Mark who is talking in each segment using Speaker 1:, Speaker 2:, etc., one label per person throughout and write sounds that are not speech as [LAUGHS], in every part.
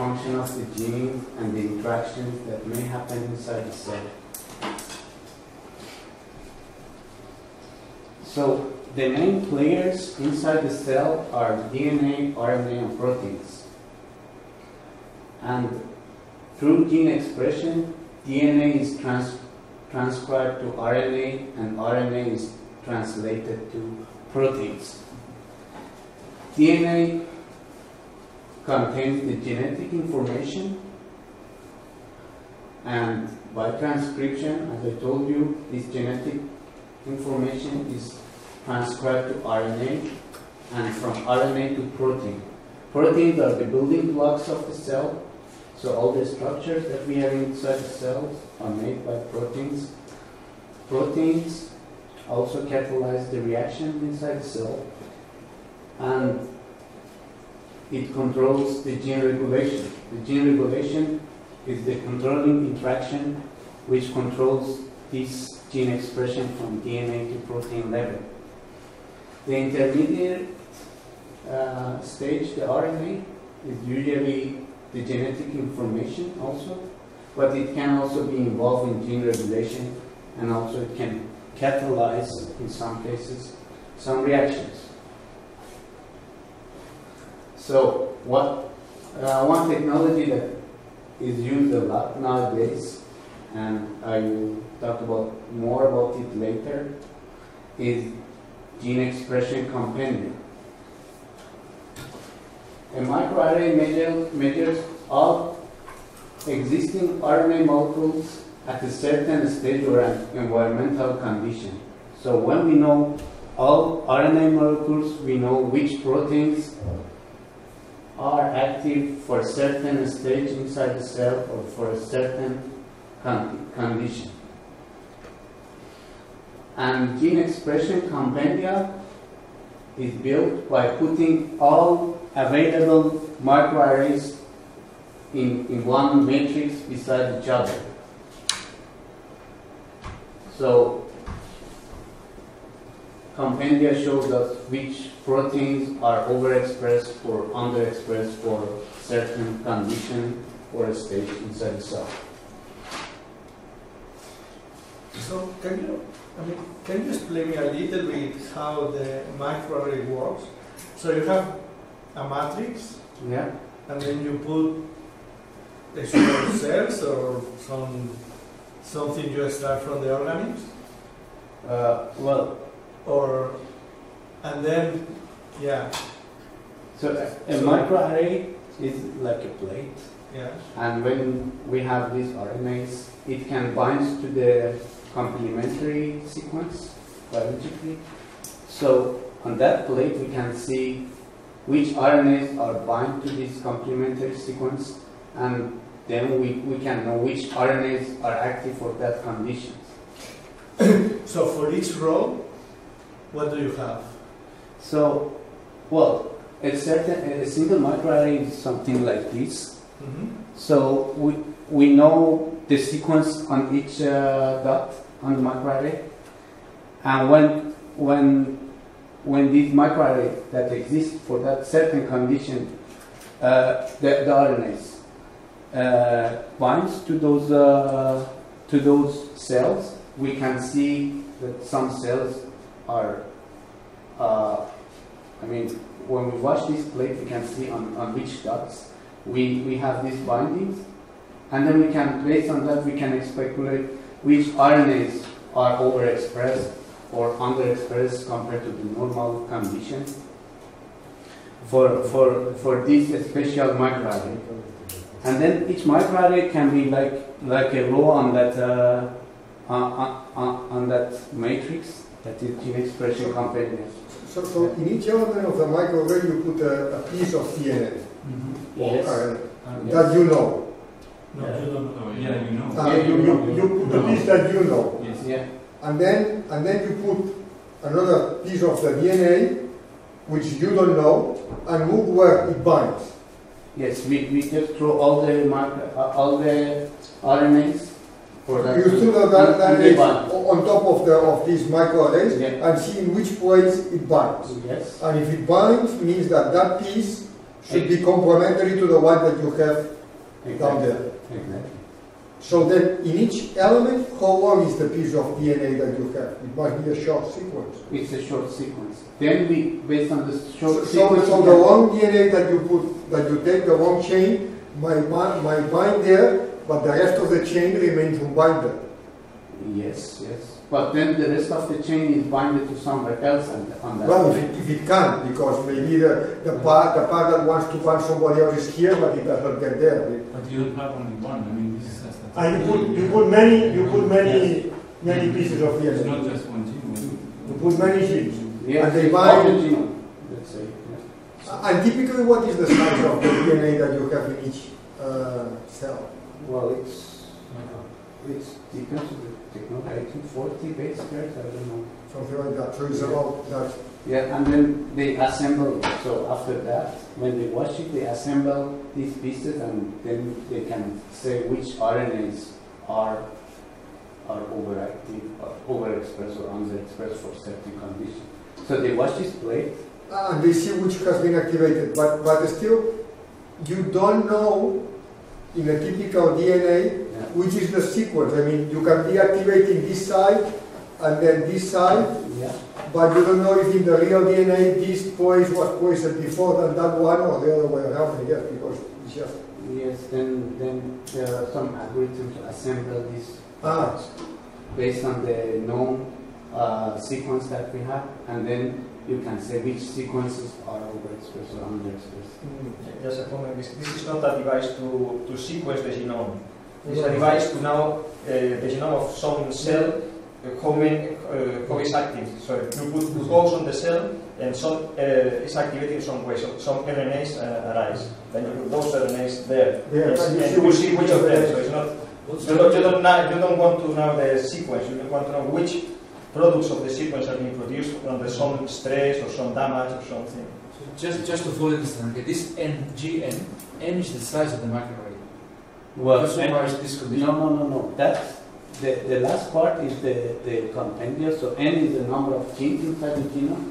Speaker 1: function of the gene and the interactions that may happen inside the cell. So the main players inside the cell are DNA, RNA, and proteins. And through gene expression, DNA is trans- transcribed to RNA, and RNA is translated to proteins. DNA contains the genetic information, and by transcription, as I told you, this genetic information is transcribed to RNA, and from RNA to protein. Proteins are the building blocks of the cell, so all the structures that we have inside the cells are made by proteins. Proteins also catalyze the reactions inside the cell, and it controls the gene regulation. The gene regulation is the controlling interaction which controls this gene expression from DNA to protein level. The intermediate uh, stage, the RNA, is usually the genetic information also, but it can also be involved in gene regulation and also it can catalyze, in some cases, some reactions. So, what uh, one technology that is used a lot nowadays, and I will talk about more about it later, is gene expression compendium. A microarray measure, measures all existing RNA molecules at a certain stage or an environmental condition. So when we know all RNA molecules, we know which proteins are active for a certain stage inside the cell or for a certain con- condition. And gene expression compendia is built by putting all available microarrays in, in one matrix beside each other. So compendia shows us which proteins are overexpressed or underexpressed for certain condition or a stage inside the cell.
Speaker 2: So can you, I mean, can you explain me a little bit how the microarray works? So you have a matrix,
Speaker 1: Yeah.
Speaker 2: and then you put a small [COUGHS] cells or some something you extract from the organisms,
Speaker 1: Uh, well,
Speaker 2: or and then yeah,
Speaker 1: so a, a microarray is like a plate,
Speaker 2: yeah,
Speaker 1: and when we have these RNAs, it can bind to the complementary sequence biologically. So on that plate, we can see which RNAs are bind to this complementary sequence, and then we, we can know which RNAs are active for that condition. [COUGHS]
Speaker 2: So for each row, what do you have?
Speaker 1: So, well, a certain a single microarray is something like this.
Speaker 2: Mm-hmm.
Speaker 1: So we, we know the sequence on each uh, dot on the microarray, and when when when this microarray that exists for that certain condition, uh, the, the RNAs uh, binds to those uh, to those cells, we can see that some cells are. Uh, I mean, when we watch this plate, we can see on, on which dots we, we have these bindings, and then we can, based on that, we can speculate which RNAs are overexpressed or underexpressed compared to the normal condition. For, for, for this special microarray. And then each microarray can be like, like a row on that, uh, on, on, on that matrix that is gene expression compendium.
Speaker 3: So, so in each element of the microarray you put a, a piece of DNA
Speaker 1: Yes.
Speaker 3: uh,
Speaker 1: Yes.
Speaker 3: that you know.
Speaker 2: No,
Speaker 1: Yeah.
Speaker 2: you don't.
Speaker 4: Oh, yeah, you know.
Speaker 3: Uh, you, you, you put the piece that you know.
Speaker 4: Yes.
Speaker 1: Yeah.
Speaker 3: And then, and then you put another piece of the DNA which you don't know and look where it binds.
Speaker 1: Yes, we, we just throw all the micro, uh, all the RNAs for that.
Speaker 3: You still have that, that is on top of the of these microarrays
Speaker 1: Yeah.
Speaker 3: and see in which place it binds.
Speaker 1: Yes.
Speaker 3: And if it binds, means that that piece should be complementary to the one that you have down
Speaker 1: Exactly.
Speaker 3: there.
Speaker 1: Exactly.
Speaker 3: So then, in each element, how long is the piece of DNA that you have? It must be a short sequence.
Speaker 1: It's a short sequence. Then we, based on the short
Speaker 3: so
Speaker 1: sequence,
Speaker 3: so
Speaker 1: we
Speaker 3: the long DNA that you put, that you take the long chain, might, mi- might bind there, but the rest of the chain remains unbinded.
Speaker 1: yes, yes. But then the rest of the chain is binded to somewhere else on, on that.
Speaker 3: Well, if it, if it can, because maybe the, the part, the part that wants to bind somebody else is here, but it does not get there.
Speaker 4: But you don't have only one, I mean, this is just a.
Speaker 3: You put, you put many, you put many, many pieces of
Speaker 4: It's not just one gene.
Speaker 3: You put many genes.
Speaker 1: yes,
Speaker 3: and they bind-
Speaker 1: the genome, let's say. yeah.
Speaker 3: And typically, what is the size of the DNA that you have in each uh, cell?
Speaker 1: Well, it's it's depends on the technology. I think 40 base pairs. I don't know.
Speaker 3: Something like that. So it's about that.
Speaker 1: Yeah, and then they assemble it. So after that, when they wash it, they assemble these pieces, and then they can say which RNAs are are overactive, or overexpressed, or underexpressed for certain conditions. So they wash this plate.
Speaker 3: Uh, And they see which has been activated, but, but still, you don't know in a typical DNA
Speaker 1: Yeah.
Speaker 3: which is the sequence. I mean, you can be activating this side and then this side,
Speaker 1: Yeah.
Speaker 3: but you don't know if in the real DNA this place was poisoned before than that one or the other way around, guess, because it's just.
Speaker 1: Yes. Then then there are some algorithms to assemble this
Speaker 3: Ah.
Speaker 1: based on the known uh, sequence that we have, and then you can say which sequences are overexpressed or underexpressed.
Speaker 5: Just a comment, this, this is not a device to, to sequence the genome. It's a device to know uh, the genome of some cell, uh, how, many, uh, how is active. So you put glucose on the cell and some uh, is activated in some way. So some RNAs uh, arise. Then you put those RNAs there.
Speaker 3: Yeah,
Speaker 5: Yes,
Speaker 3: and you
Speaker 5: and
Speaker 3: see
Speaker 5: you
Speaker 3: which-
Speaker 5: see which
Speaker 3: which
Speaker 5: of them. So it's not, you don't, you, don't, you don't want to know the sequence. You want to know which products of the sequence are being produced under some stress or some damage or something.
Speaker 4: Just, just to fully understand, okay, this N, GN, N is the size of the microarray.
Speaker 1: Well,
Speaker 4: That's why is this condition.
Speaker 1: no, no, no, no. That's the, the last part is the, the compendia. So n is the number of genes inside the genome.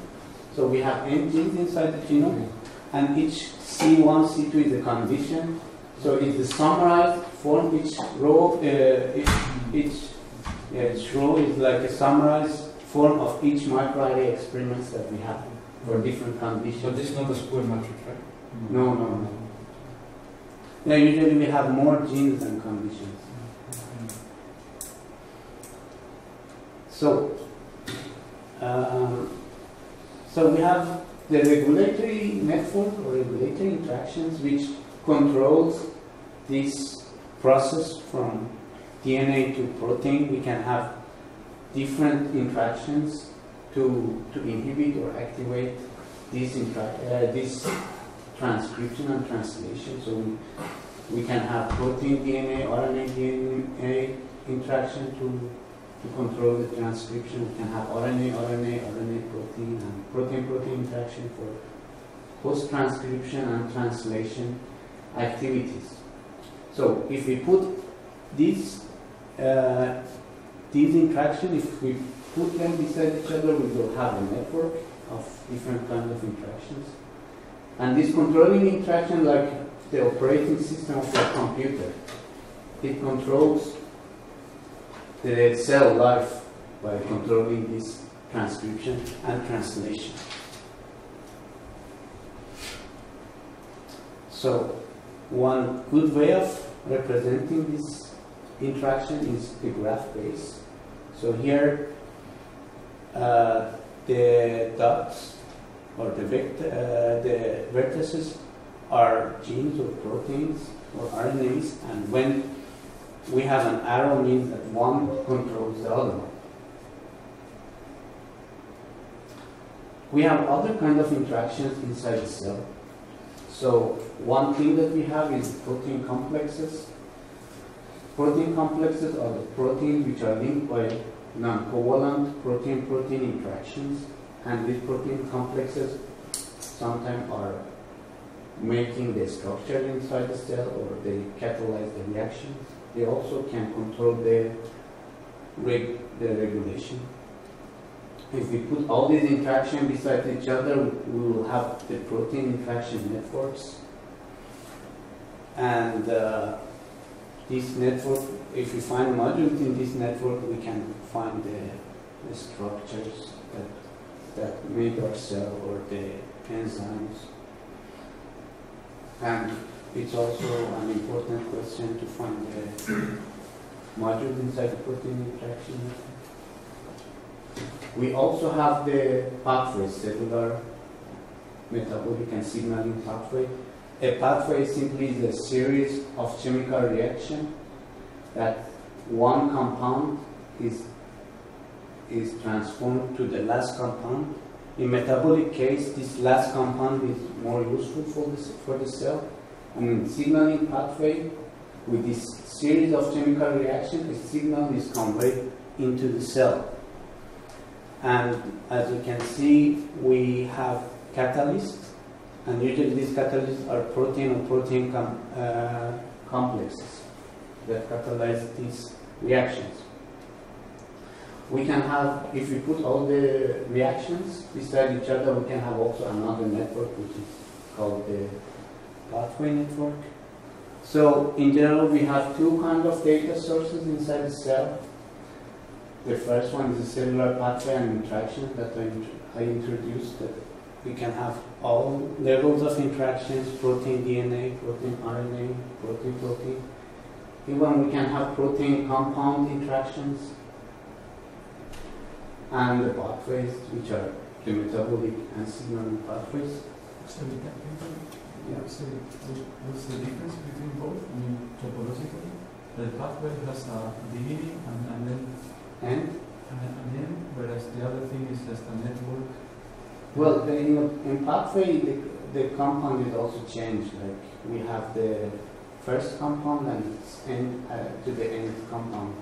Speaker 1: So we have n genes inside the genome, and each C1, C2 is a condition. So it's the summarized form. Each row, uh, each, each, yeah, each row is like a summarized form of each microarray experiments that we have for different conditions.
Speaker 4: But this is not a square matrix, right?
Speaker 1: No, no, no. Yeah, usually we have more genes than conditions. So, um, so we have the regulatory network or regulatory interactions which controls this process from DNA to protein. We can have different interactions to, to inhibit or activate intera- uh, this transcription and translation. So we, we can have protein DNA, RNA DNA interaction to, to control the transcription. We can have RNA, RNA, RNA protein, and protein protein interaction for post transcription and translation activities. So if we put these uh, these interactions, if we put them beside each other, we will have a network of different kinds of interactions. And this controlling interaction, like the operating system of the computer, it controls the cell life by controlling this transcription and translation. So, one good way of representing this interaction is the graph base. So here, uh, the dots or the, vect- uh, the vertices are genes or proteins or RNAs, and when we have an arrow means that one controls the other one. We have other kind of interactions inside the cell. So one thing that we have is protein complexes. Protein complexes are the proteins which are linked by non-covalent protein-protein interactions, and these protein complexes sometimes are making the structure inside the cell or they catalyze the reaction. They also can control the, reg- the regulation. if we put all these interactions beside each other, we will have the protein interaction networks. And uh, this network, if we find modules in this network, we can find the, the structures that, that make our cell or the enzymes. And it's also an important question to find the module inside the protein interaction network. We also have the pathway, cellular, metabolic, and signaling pathway. A pathway simply is a series of chemical reaction that one compound is, is transformed to the last compound. In metabolic case, this last compound is more useful for the, for the cell. And in signaling pathway, with this series of chemical reactions, the signal is conveyed into the cell. And as you can see, we have catalysts, and usually these catalysts are protein or protein com- uh, complexes that catalyze these reactions. We can have, if we put all the reactions beside each other, we can have also another network which is called the pathway network. So in general, we have two kind of data sources inside the cell. The first one is the cellular pathway and interaction that I, I introduced. We can have all levels of interactions: protein, DNA, protein, RNA, protein, protein. Even we can have protein compound interactions and the pathways, which are the metabolic and signaling pathways.
Speaker 6: So we can, we
Speaker 1: Yeah.
Speaker 6: can say what's the difference between both? I mean, topologically, the pathway has a beginning and, and then
Speaker 1: And
Speaker 6: and an end, whereas the other thing is just a network.
Speaker 1: Well, in, in pathway, the, the compound is also changed. Like we have the first compound and it's end uh, to the end compound.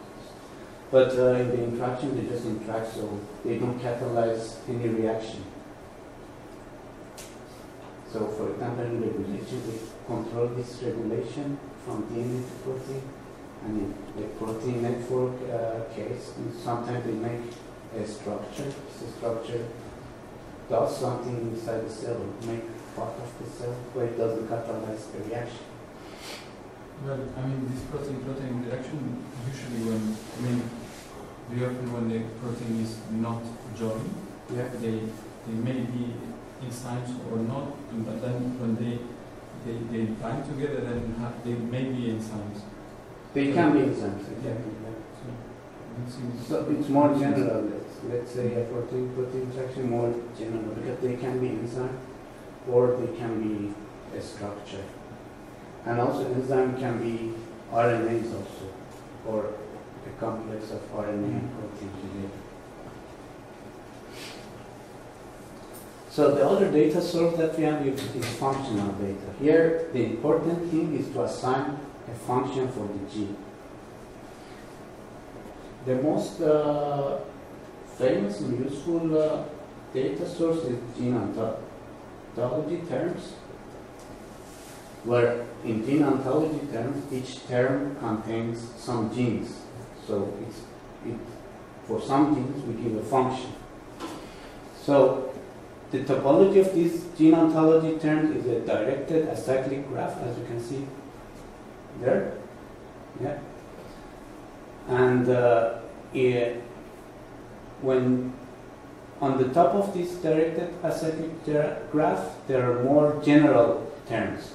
Speaker 1: But uh, in the interaction, they just interact, so they don't catalyze any reaction. So, for example, in regulation, we control this regulation from DNA to protein. And in the protein network uh, case, sometimes they make a structure. This structure does something inside the cell, make part of the cell, but it doesn't catalyze the reaction.
Speaker 6: Well, I mean, this protein-protein interaction, usually when, I mean, very often when the protein is not joined,
Speaker 1: Yeah.
Speaker 6: they, they may be enzymes or not, but then when they, they, they bind together, then have, they may be enzymes.
Speaker 1: They can be enzymes, exactly.
Speaker 6: So, it seems-
Speaker 1: So it's more general, let's, say a protein protein interaction more general because they can be enzyme or they can be a structure. And also enzyme can be RNAs also or a complex of RNA and protein together. So the other data source that we have is, is functional data. Here the important thing is to assign a function for the gene. The most uh, famous and useful uh, data source is gene ontology terms, where in gene ontology terms, each term contains some genes. So it's, it, for some genes, we give a function. So the topology of these gene ontology terms is a directed acyclic graph, as you can see there. Yeah. And uh, it, when on the top of this directed acyclic graph, there are more general terms.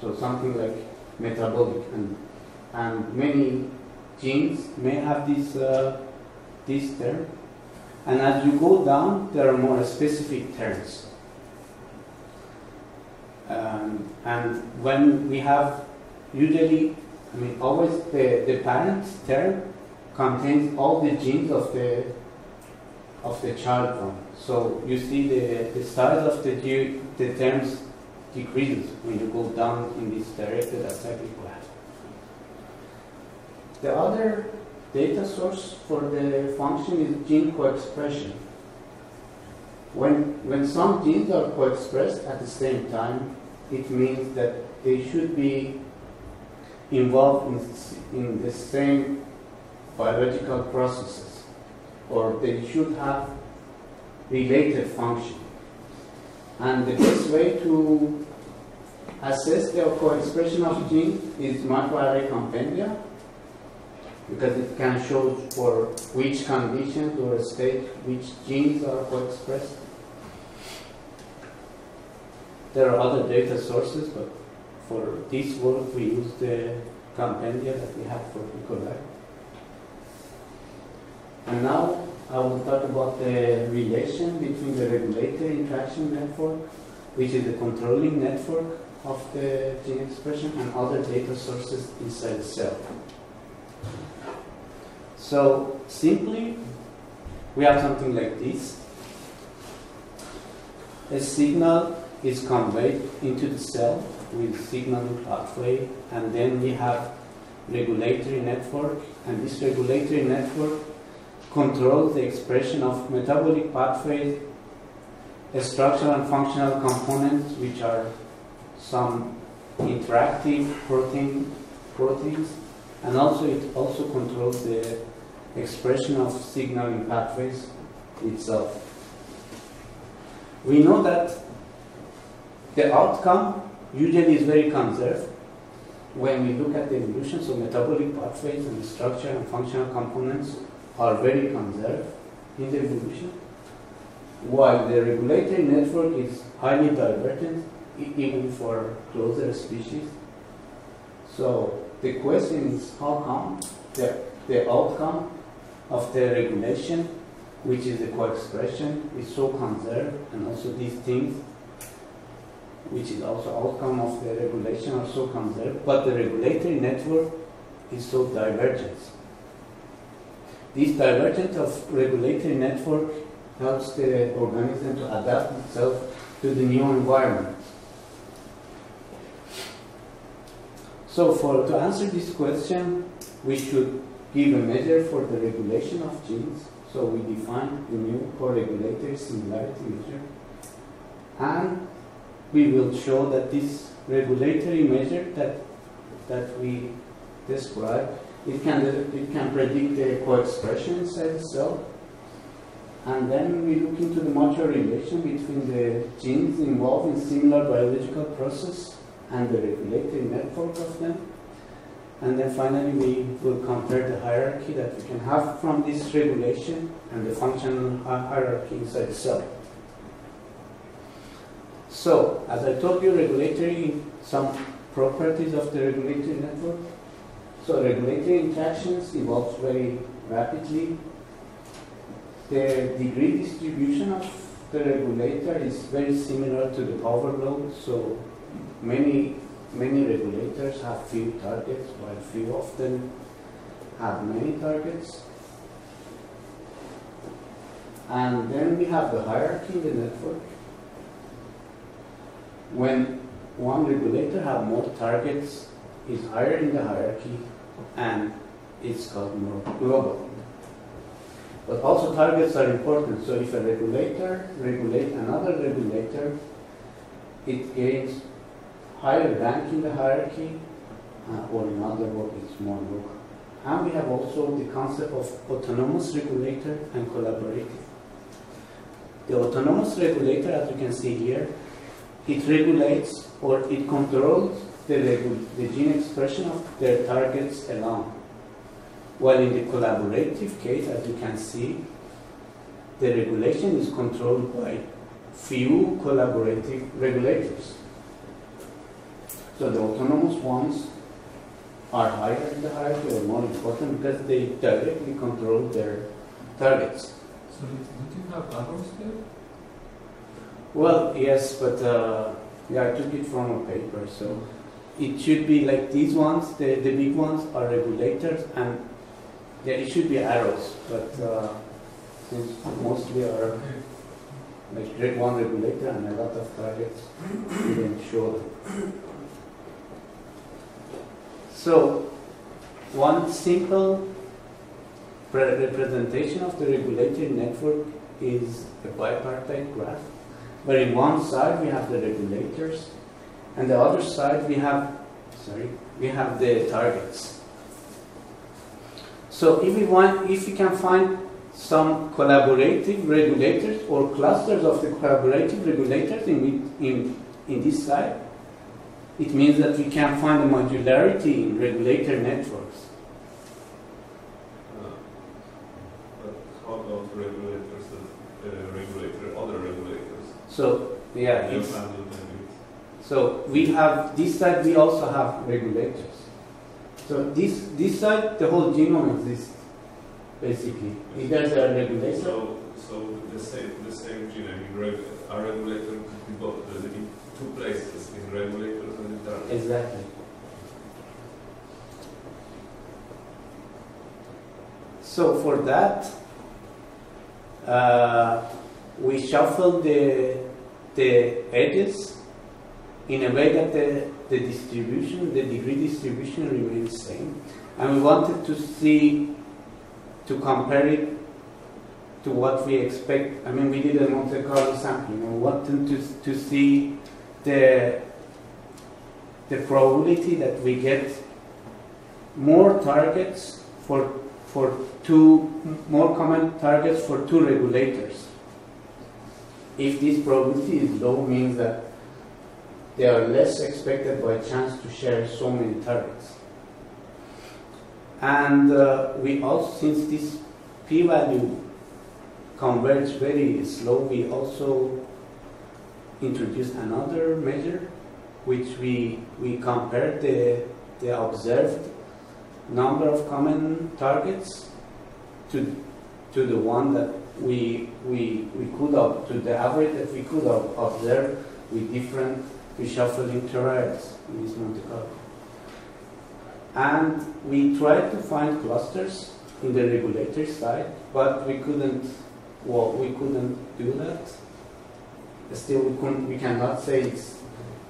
Speaker 1: So something like metabolic, and and many genes may have this uh, this term. And as you go down, there are more specific terms. Um, and when we have usually, I mean, always the, the parent term contains all the genes of the of the child one. So you see the, the size of the the terms decreases when you go down in this directed acyclic graph. The other data source for the function is gene co-expression. When, when some genes are co-expressed at the same time, it means that they should be involved in, in the same biological processes, or they should have related function. And the best way to assess the co-expression of genes is microarray compendia because it can show for which conditions or state which genes are co-expressed. There are other data sources, but for this work we use the compendia that we have for E. And now I will talk about the relation between the regulatory interaction network, which is the controlling network of the gene expression, and other data sources inside the cell. So simply, we have something like this. A signal is conveyed into the cell with signaling pathway, and then we have regulatory network, and this regulatory network controls the expression of metabolic pathways, structural and functional components, which are some interactive protein, proteins, and also it also controls the expression of signaling pathways itself. We know that the outcome usually is very conserved when we look at the evolution, so metabolic pathways and structure and functional components are very conserved in the evolution, while the regulatory network is highly divergent even for closer species. So the question is how come the, the outcome of the regulation, which is the co-expression, is so conserved and also these things which is also outcome of the regulation are so conserved, but the regulatory network is so divergent. This divergence of regulatory network helps the organism to adapt itself to the new environment. So for to answer this question, we should give a measure for the regulation of genes. So we define the new co-regulatory similarity measure. And we will show that this regulatory measure that that we describe, it can it can predict the co-expression inside the cell. And then we look into the mutual relation between the genes involved in similar biological process and the regulatory network of them. And then finally we will compare the hierarchy that we can have from this regulation and the functional hierarchy inside the cell. So, as I told you, regulatory, some properties of the regulatory network. So, regulatory interactions evolves very rapidly. The degree distribution of the regulator is very similar to the power law. So, many many regulators have few targets, while few of them have many targets. And then we have the hierarchy in the network when one regulator have more targets is higher in the hierarchy and it's called more global. But also targets are important. So if a regulator regulates another regulator, it gains higher rank in the hierarchy, uh, or in other words, it's more local. And we have also the concept of autonomous regulator and collaborative. The autonomous regulator, as you can see here, it regulates or it controls the, gene expression of their targets alone. While in the collaborative case, as you can see, the regulation is controlled by few collaborative regulators. So the autonomous ones are higher in the hierarchy or more important because they directly control their targets.
Speaker 6: So do you have arrows there?
Speaker 1: Well, yes, but uh, yeah, I took it from a paper, so it should be like these ones. The, the big ones are regulators, and it should be arrows. But uh, since mostly are like grade one regulator and a lot of targets, we didn't show them. So, one simple pre- representation of the regulatory network is a bipartite graph where in one side we have the regulators and the other side we have sorry we have the targets so if we want if we can find some collaborative regulators or clusters of the collaborative regulators in, in, in this side, it means that we can find a modularity in regulator networks.
Speaker 7: Uh, But how about regulators uh, regulator other regulators?
Speaker 1: So, yeah, it's, so we have this side, we also have regulators. So this, this side, the whole genome exists, basically. If there's a
Speaker 7: with-
Speaker 1: regulator,
Speaker 7: So, so the same, the same gene, I reg, a regulator could be both uh, in two places, in regulators and in target.
Speaker 1: Exactly. So for that, uh, we shuffle the, the edges in a way that the, the distribution, the degree distribution remains same. And we wanted to see, to compare it to what we expect. I mean, we did a Monte Carlo sampling and wanted to, to see the the probability that we get more targets for for two more common targets for two regulators. If this probability is low, means that they are less expected by chance to share so many targets. And uh, we also, since this p-value converges very slow, we also introduced another measure which we, we compared the, the observed number of common targets to, to the one that we, we, we could to the average that we could have observed with different reshuffling terrains in this Monte Carlo. And we tried to find clusters in the regulator side, but we couldn't, well, we couldn't do that. Still, we, couldn't, we cannot say it's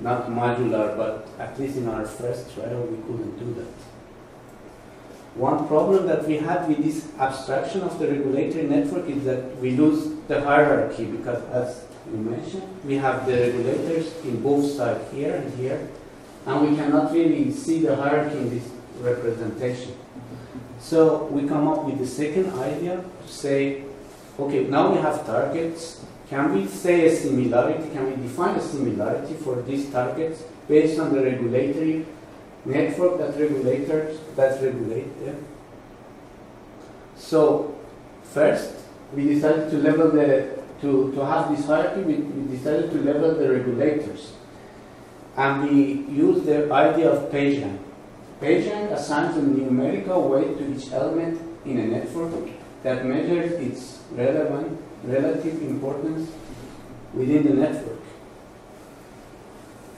Speaker 1: not modular, but at least in our first trial we couldn't do that. One problem that we had with this abstraction of the regulatory network is that we lose the hierarchy because as you mentioned, we have the regulators in both sides here and here, and we cannot really see the hierarchy in this representation. So we come up with the second idea to say, okay, now we have targets can we say a similarity, can we define a similarity for these targets based on the regulatory network that regulators that regulate them? So first we decided to level the to, to have this hierarchy, we, we decided to level the regulators. And we used the idea of PageRank. PageRank assigns a numerical weight to each element in a network that measures its relevant relative importance within the network.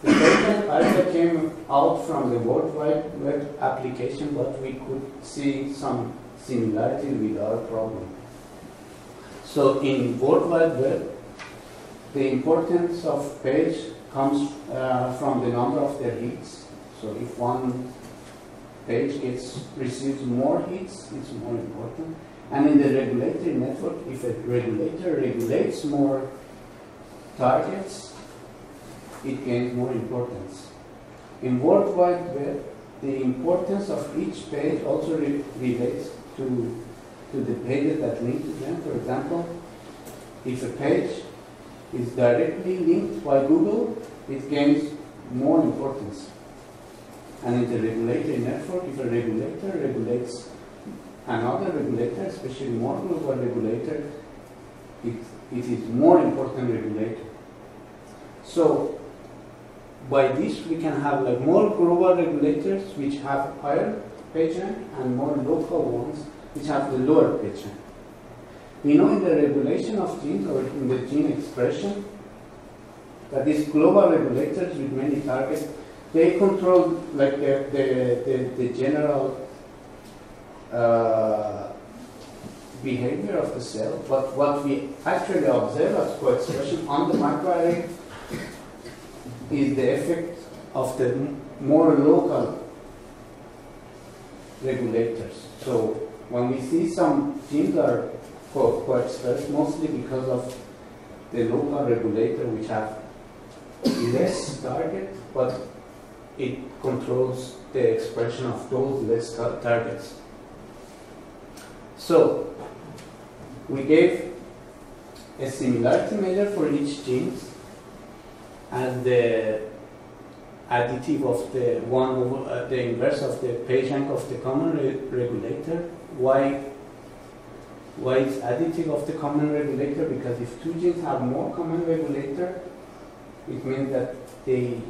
Speaker 1: The second idea came out from the World Wide Web application, but we could see some similarity with our problem. So in World Wide Web, the importance of page comes uh, from the number of their hits. So if one page gets receives more hits, it's more important. And in the regulatory network, if a regulator regulates more targets, it gains more importance. In World Wide Web, the importance of each page also re- relates to, to the pages that link to them. For example, if a page is directly linked by Google, it gains more importance. And in the regulatory network, if a regulator regulates another regulator, especially more global regulator, it, it is more important regulator. So by this we can have like more global regulators which have higher page rank and more local ones which have the lower rank. We know in the regulation of genes or in the gene expression that these global regulators with many targets, they control like the, the, the, the general uh, behavior of the cell, but what we actually observe as co-expression on the microarray is the effect of the more local regulators. So when we see some genes are co- co-expressed, mostly because of the local regulator which have less target, but it controls the expression of those less tar- targets. So we gave a similarity measure for each gene as the additive of the one over uh, the inverse of the page rank of the common re- regulator. Why? Why it's additive of the common regulator? Because if two genes have more common regulator, it means that they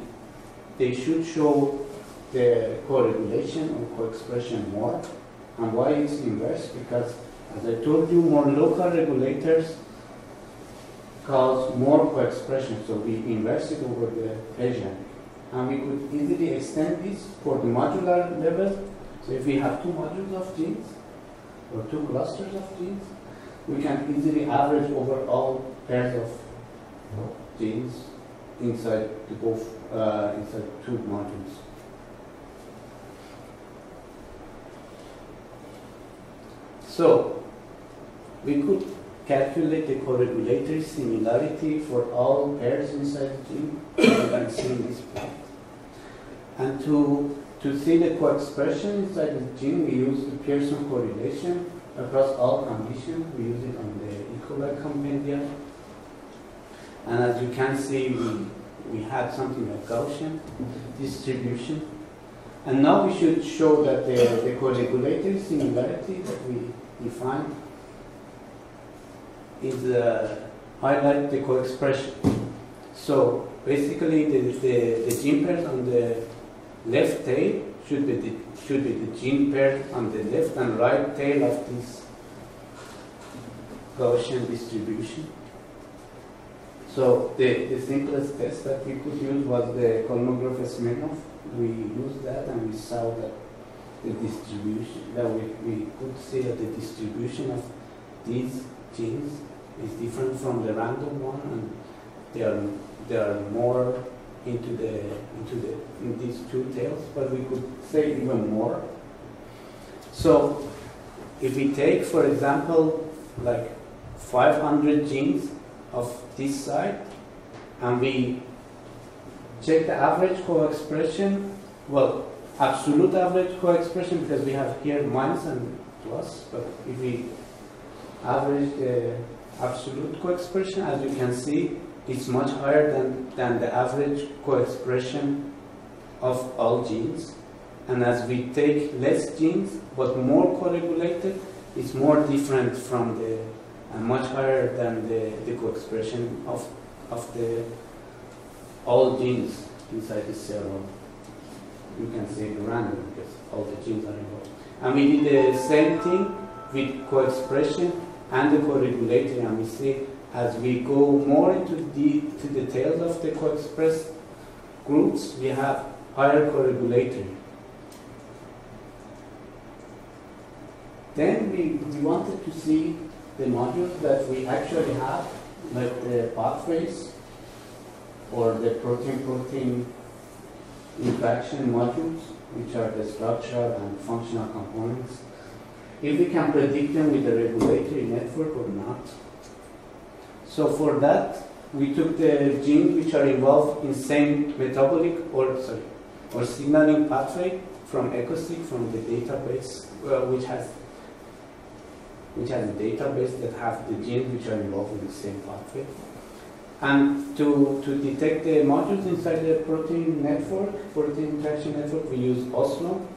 Speaker 1: they should show the co-regulation or co-expression more. And why it's inverse? Because as I told you, more local regulators cause more co-expression, so we inverse it over the rank. And we could easily extend this for the modular level. So if we have two modules of genes or two clusters of genes, we can easily average over all pairs of genes inside the both uh, inside two modules. So we could calculate the co-regulatory similarity for all pairs inside the gene. you can see in this plot. And to to see the co-expression inside the gene, we use the Pearson correlation across all conditions. We use it on the E. coli compendia. And as you can see, we, we had something like Gaussian distribution. And now we should show that the, the co-regulatory similarity that we defined is uh, highlight the co-expression. So basically, the, the, the gene pairs on the left tail should be the, should be the gene pair on the left and right tail of this Gaussian distribution. So the, the simplest test that we could use was the Kolmogorov Smirnov. We used that and we saw that the distribution, that we, we could see that the distribution of these genes is different from the random one and they are, they are more into the, into the, in these two tails, but we could say even more. So if we take, for example, like 500 genes of this side, and we check the average co-expression, well, absolute average co-expression, because we have here minus and plus, but if we average the absolute co-expression, as you can see, it's much higher than, than the average co-expression of all genes. And as we take less genes, but more co-regulated, it's more different from the, and much higher than the, the co-expression of, of the all genes inside the cell. You can say random because all the genes are involved. And we did the same thing with co-expression and the co-regulatory, and we see as we go more into the to details of the co-expressed groups, we have higher co-regulatory. Then we, we wanted to see the modules that we actually have, like the pathways or the protein-protein interaction modules, which are the structural and functional components. If we can predict them with the regulatory network or not. So for that, we took the genes which are involved in same metabolic or sorry or signaling pathway from EcoCyc from the database, uh, which has which has a database that have the genes which are involved in the same pathway. And to, to detect the modules inside the protein network, protein interaction network, we use OSLOM.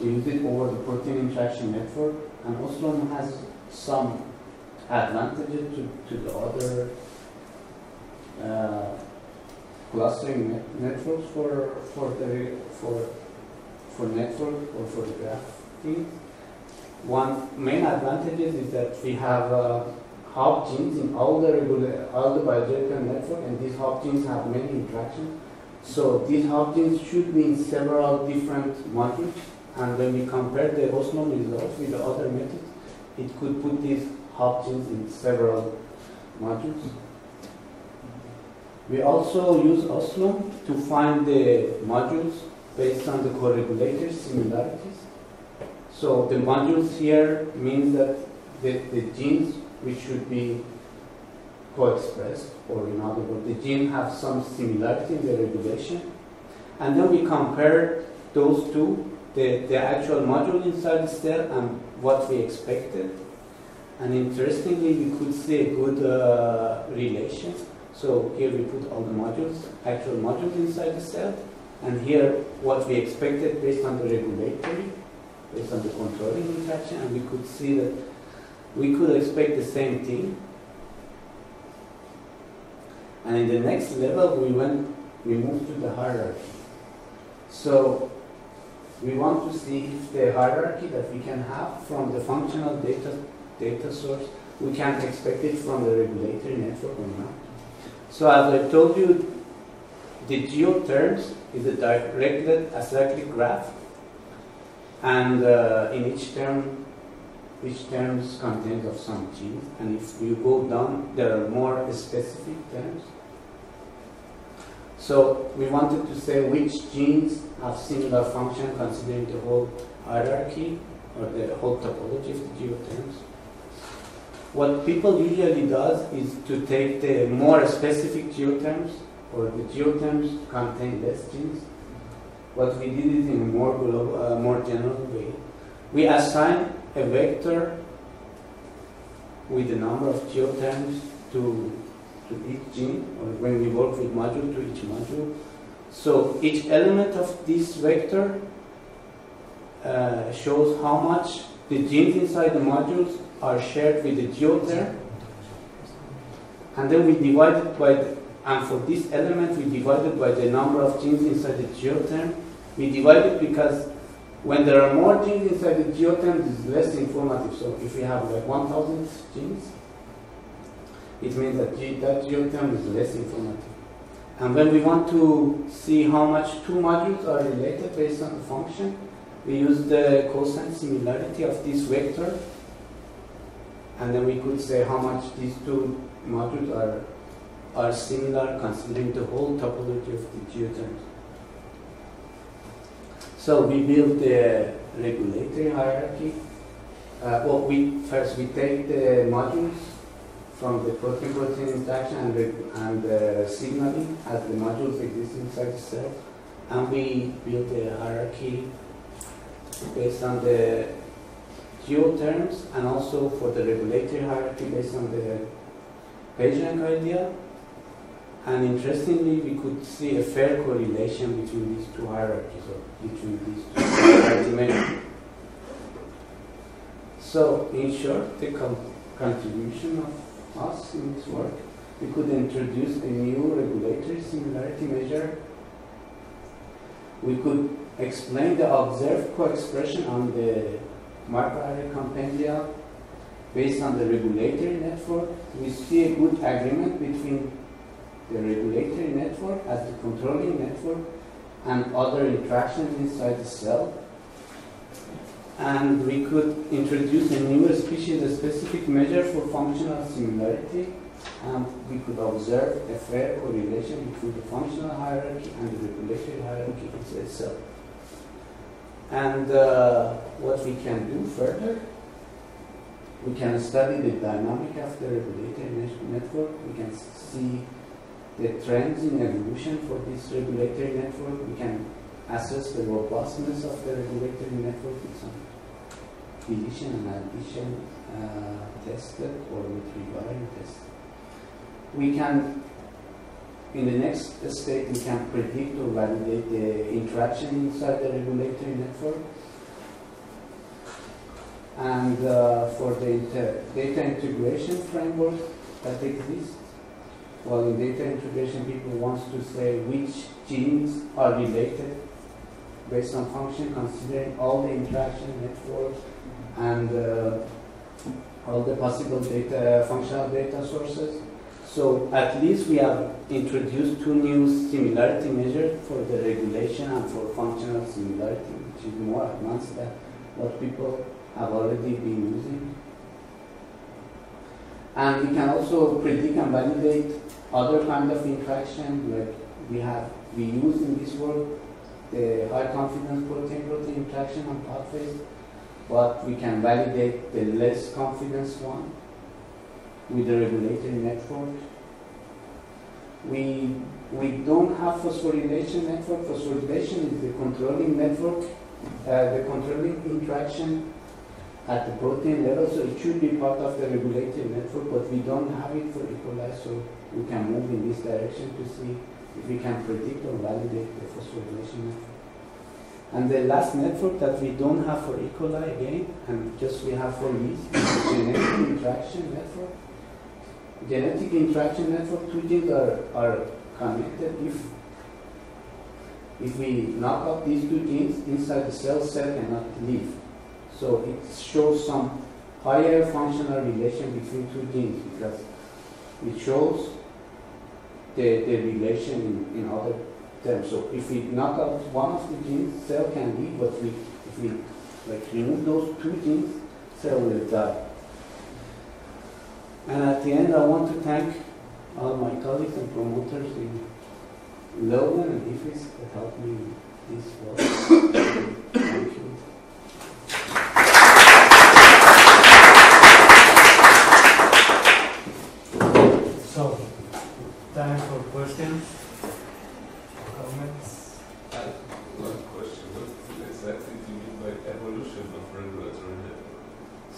Speaker 1: We use it over the protein interaction network, and OSLOM has some advantages to, to the other uh, clustering net- networks for for the for for network or for the graph thing. One main advantage is that we have uh, hub genes in all the regular all the biological network, and these hub genes have many interactions. So these hub genes should be in several different modules, and when we compare the OSLOM results with the other methods, it could put these hub in several modules. We also use OSLOM to find the modules based on the co-regulator similarities. So the modules here means that the, the genes which should be co-expressed, or in other words, the gene have some similarity in the regulation. And then we compare those two, the, the actual module inside the cell and what we expected. And interestingly, we could see a good uh, relation. So here we put all the modules, actual modules inside the cell, and here what we expected based on the regulatory, based on the controlling interaction, and we could see that we could expect the same thing. And in the next level, we went, we moved to the hierarchy. So we want to see if the hierarchy that we can have from the functional data data source, we can expect it from the regulatory network or not. So as I told you, the GO terms is a directed acyclic graph, and uh, in each term, each term contains of some genes, and if you go down, there are more specific terms. So we wanted to say which genes have similar function considering the whole hierarchy or the whole topology of the GO terms. What people usually does is to take the more specific GO terms or the GO terms contain less genes. What we did is in a more global, uh, more general way. We assign a vector with the number of GO terms to to each gene, or when we work with module to each module. So each element of this vector uh, shows how much the genes inside the modules are shared with the GO term. And then we divide it by, the, and for this element we divide it by the number of genes inside the GO term. We divide it because when there are more genes inside the GO term, it's less informative. So if we have like 1,000 genes, it means that ge- that GO term is less informative. And when we want to see how much two modules are related based on the function, we use the cosine similarity of this vector, and then we could say how much these two modules are are similar considering the whole topology of the GO terms. So we build the regulatory hierarchy. Uh, well, we first we take the modules from the protein-protein interaction and, and the signaling as the modules exist inside the cell, and we build a hierarchy based on the GO terms and also for the regulatory hierarchy based on the PageRank idea. And interestingly, we could see a fair correlation between these two hierarchies or between these two measures. So, in short, the con- contribution of us in this work, we could introduce a new regulatory similarity measure. We could explain the observed co-expression on the microarray compendia based on the regulatory network. We see a good agreement between the regulatory network as the controlling network and other interactions inside the cell. And we could introduce a new species a specific measure for functional similarity and we could observe a fair correlation between the functional hierarchy and the regulatory hierarchy itself. And uh, what we can do further, we can study the dynamic of the regulatory network. We can see the trends in evolution for this regulatory network. We can assess the robustness of the regulatory network with some deletion and addition uh, tested or with rewiring tested. We can, in the next step, we can predict or validate the interaction inside the regulatory network. And uh, for the data integration framework that exists, well, in data integration, people want to say which genes are related based on function, considering all the interaction networks and uh, all the possible data, functional data sources. So at least we have introduced two new similarity measures for the regulation and for functional similarity, which is more advanced than what people have already been using. And we can also predict and validate other kind of interaction, like we have we use in this work the high confidence protein-protein interaction on pathways, but we can validate the less confidence one with the regulatory network. We we don't have phosphorylation network. Phosphorylation is the controlling network, uh, the controlling interaction at the protein level, so it should be part of the regulated network, but we don't have it for E. coli, so we can move in this direction to see if we can predict or validate the phosphorylation network. And the last network that we don't have for E. coli again, and just we have for yeast, is the genetic interaction network. Genetic interaction network, two genes are, are connected if if we knock out these two genes inside the cell, cell cannot live. So it shows some higher functional relation between two genes because it shows the, the relation in, in other terms. So if we knock out one of the genes, cell can live, but we, if we like remove those two genes, cell will die. And at the end, I want to thank all my colleagues and promoters in Leuven and IFISC that helped me in this work. [COUGHS] Thank you.
Speaker 2: So, time for questions, comments.
Speaker 7: One question, what exactly do you mean by evolution of regulatory network?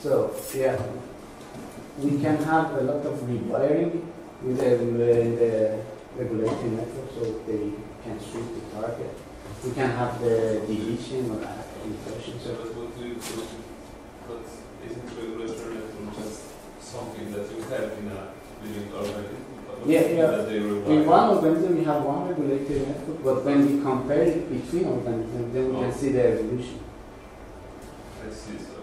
Speaker 1: So, yeah, we can have a lot of rewiring with the, with the regulatory network so they can shoot the target. We can have the deletion or insertion.
Speaker 7: So but what do you, what, what isn't regulatory network just something that you have in a living organism?
Speaker 1: Yeah, yeah. In one organism we have one regulatory network, but when we compare it between organisms, then we can oh. see the evolution.
Speaker 7: I see, so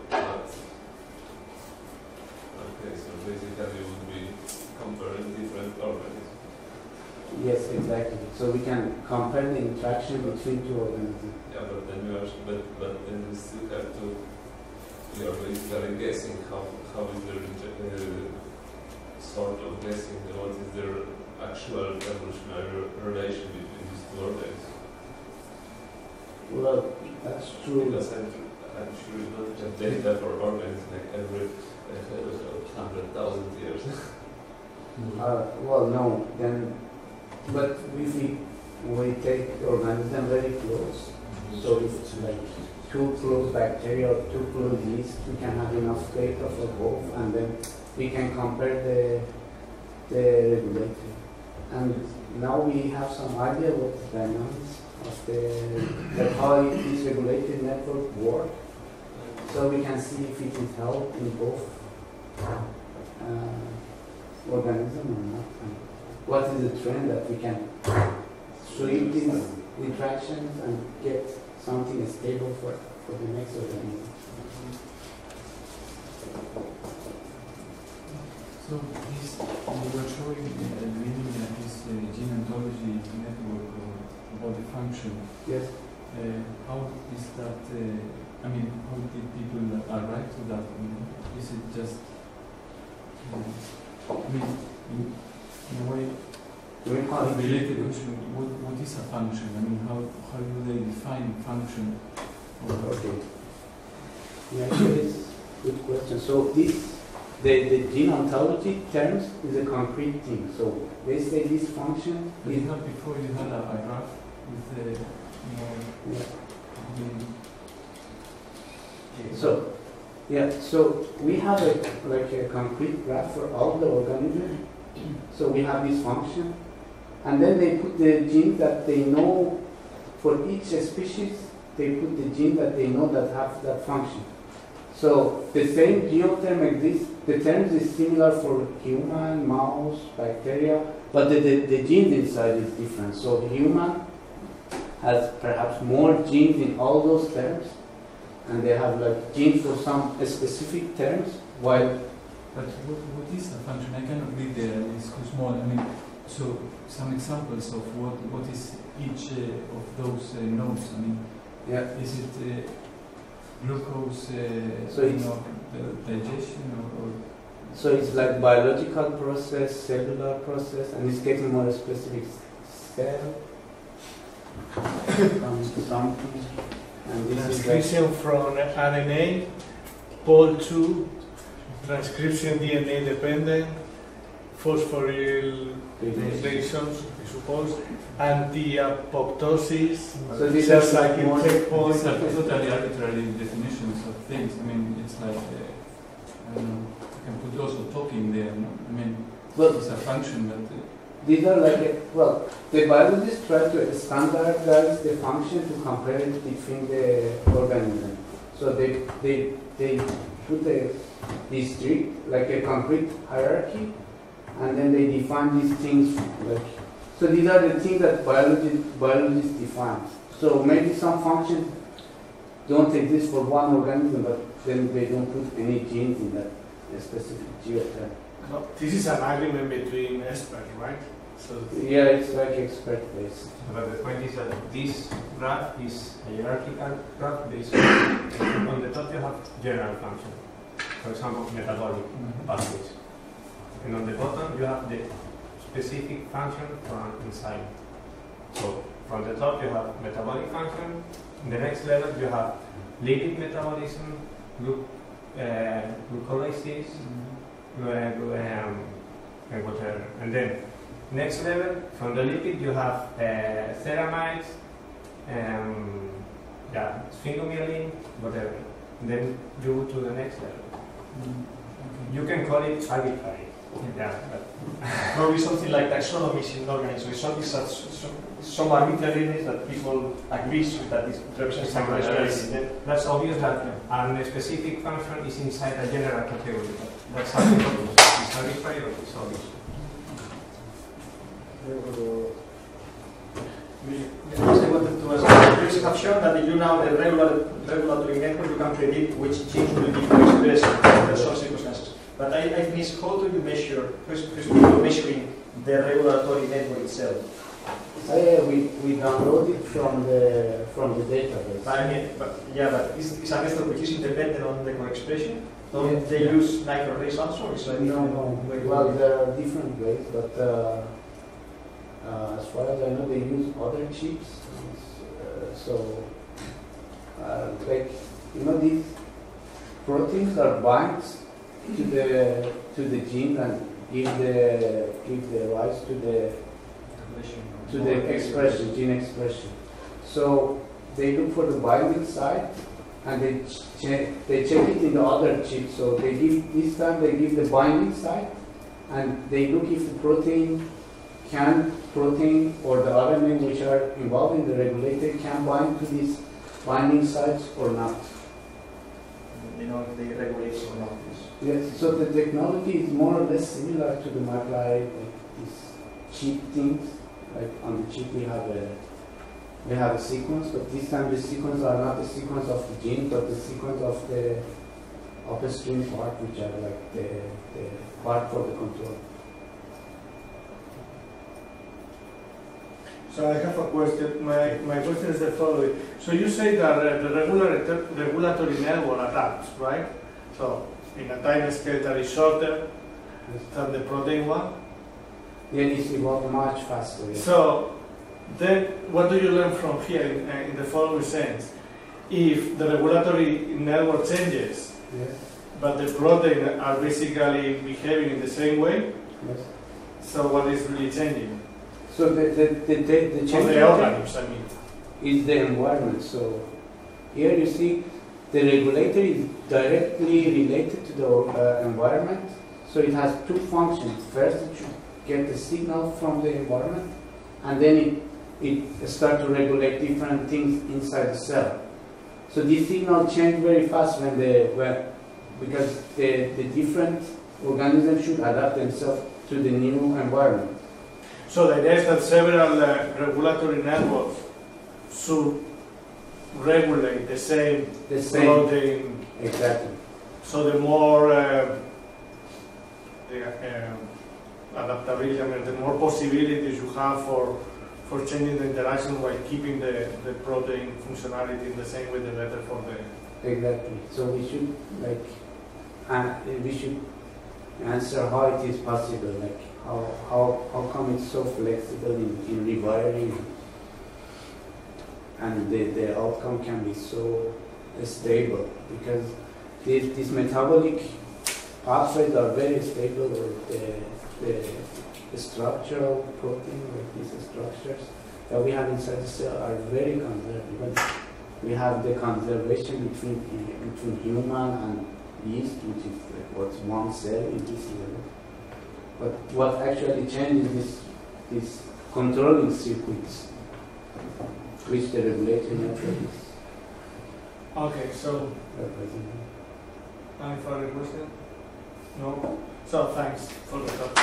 Speaker 7: basically would be comparing different organisms.
Speaker 1: Yes, exactly. So we can compare the interaction between two organisms.
Speaker 7: Yeah, but then you are, but, but then you still have to, you are basically guessing how, how is their, uh, sort of guessing what is their actual evolutionary relation between these two organisms.
Speaker 1: Well, that's true.
Speaker 7: I'm, sure have data for organisms like every uh, hundred thousand years. [LAUGHS]
Speaker 1: Uh, well, no, then, but we, we take organism very close, so if it's like too close bacteria or too close yeast, we can have enough data for both, and then we can compare the, the regulator. And now we have some idea what the dynamics of the, the how this regulated network work, so we can see if it is help in both. Uh, organism or not? And what is the trend that we can sweep these interactions and get something stable for, for the next organism?
Speaker 6: So this, you were showing at the beginning that this uh, gene ontology network uh, about the function.
Speaker 1: Yes.
Speaker 6: Uh, how is that? I mean, how did people arrive to that? I mean, is it just? I mean, in, in a way, related question. What, what is a function? I mean, how how do they define function?
Speaker 1: Okay. Yeah, it's a good question. So this, the, the gene ontology terms is a concrete thing. So they say this function
Speaker 6: but
Speaker 1: is
Speaker 6: you had before you had a, a graph with the more.
Speaker 1: yeah.
Speaker 6: um,
Speaker 1: So, yeah, so we have a, like a concrete graph for all the organisms. So we have this function, and then they put the gene that they know for each species, they put the gene that they know that have that function. So the same GO term exists, the terms is similar for human, mouse, bacteria, but the, the, the genes inside is different. So human has perhaps more genes in all those terms, and they have like genes for some specific terms, while
Speaker 6: But what, what is the function? I cannot read there, it's too small. I mean, so some examples of what, what is each uh, of those uh, nodes? I mean,
Speaker 1: yeah,
Speaker 6: is it uh, glucose, uh,
Speaker 1: So
Speaker 6: you
Speaker 1: it's-
Speaker 6: know, the digestion or, or
Speaker 1: so it's like biological process, cellular process, and it's getting more specific. Cell, [COUGHS] um, something, and this is
Speaker 2: Transcription from RNA, Pol 2, transcription DNA dependent, phosphoryl translations, I suppose, and the apoptosis.
Speaker 1: So these
Speaker 2: just
Speaker 1: are
Speaker 2: like in
Speaker 1: more-
Speaker 2: checkpoint.
Speaker 6: These are totally arbitrary definitions of things. I mean, it's like, uh, I don't know, you can put also talking there. No? I mean,
Speaker 1: Well,
Speaker 6: it's a function, but uh,
Speaker 1: these are like, a, well, the biologists try to standardize the function to compare it between the organism. So they, they, they put a, tree, like a concrete hierarchy, and then they define these things like, so these are the things that biologists, biologists define. So maybe some functions don't exist for one organism, but then they don't put any genes in that specific genotype.
Speaker 2: No, This is an agreement between experts, right? So
Speaker 1: Yeah, it's like expert based.
Speaker 5: But the point is that this graph is a hierarchical graph based on, on the top you have general function. For example, metabolic pathways. And on the bottom you have the specific function for an enzyme. So from the top you have metabolic function. In the next level you have lipid metabolism, glu- uh, glucolysis, uh, glu- um, and. And then next level, from the lipid you have uh, ceramides, um, yeah, sphingomyelin, whatever. And then you go to the next level. You can call it arbitrary. Yeah, but probably something like taxonomies in organisms. Some, some, some, some arbitrariness that people agree with that is represents some arbitrariness. Then That's obvious that a specific function is inside a general category. But that's something obvious. It's arbitrary or it's obvious.
Speaker 8: Yes, I wanted to ask, you have shown that if you know the regular, regulatory network, you can predict which genes will be expressed under some circumstances. But I, I missed, how do you measure, first, first all, measuring the regulatory network itself?
Speaker 1: Yeah, we, we download it from the from the database.
Speaker 8: But I mean, but, yeah, but it's, it's a method which is independent on the co-expression. Don't they use microarrays also? It's like
Speaker 1: No, no. Well, there are different ways, but uh, uh, as far as I know, they use other chips. Uh, so, uh, like you know, these proteins are binds to the to the gene and give the give the rise to the to the expression, gene expression. So they look for the binding site and they check, they check it in the other chip. So they give, this time they give the binding site and they look if the protein can, protein or the RNA which are involved in the regulator can bind to these binding sites or not.
Speaker 8: You know, if they regulate or not.
Speaker 1: Yes, so the technology is more or less similar to the like these chip things. Like on the chip we have a we have a sequence, but this time the sequence are not the sequence of the gene, but the sequence of the upstream part, which are like the, the part for the control.
Speaker 2: So I have a question. My, my question is the following. So you say that uh, the regular, regulatory network adapts, right? So in a time scale that is shorter than the protein one.
Speaker 1: Then it's evolve much faster. yes.
Speaker 2: So then what do you learn from here in, uh, in the following sense? If the regulatory network changes,
Speaker 1: Yes,
Speaker 2: but the protein are basically behaving in the same way,
Speaker 1: yes.
Speaker 2: so what is really changing?
Speaker 1: So the the the, the, the change
Speaker 2: the organisms, I mean.
Speaker 1: is the environment. So here you see the regulator is directly related to the uh, environment. So it has two functions. First, it should get the signal from the environment, and then it it start to regulate different things inside the cell. So these signals change very fast when the when because the, the different organisms should adapt themselves to the new environment.
Speaker 2: So the idea is that several uh, regulatory networks should regulate the same
Speaker 1: The same
Speaker 2: protein.
Speaker 1: exactly.
Speaker 2: So the more uh, the, um, adaptability, I mean, the more possibilities you have for for changing the interaction while keeping the, the protein functionality in the same way, the better for the.
Speaker 1: Exactly. So we should like, uh, we should answer how it is possible. Like how how how come it's so flexible in, in rewiring, and the the outcome can be so stable because these these metabolic pathways are very stable. Or the the, the structural protein, like these structures that we have inside the cell are very conserved. We have the conservation between between human and yeast, which is like what's one cell in this level. But what actually changes is is controlling circuits, which they regulate in regulator notice.
Speaker 2: Okay, so any further question? No. So thanks for the talk.